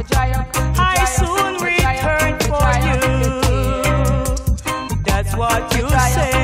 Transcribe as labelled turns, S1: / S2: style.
S1: I soon return for you. That's what you say.